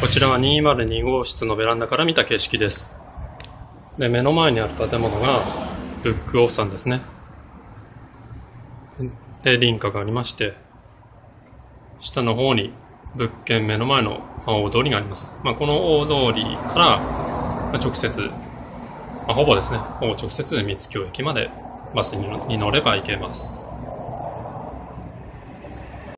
こちらは202号室のベランダから見た景色です。で、目の前にある建物がブックオフさんですね。で、林家がありまして、下の方に物件目の前の大通りがあります。まあ、この大通りから、直接、まあ、ほぼですね、ほぼ直接三津京駅までバスに乗れば行けます。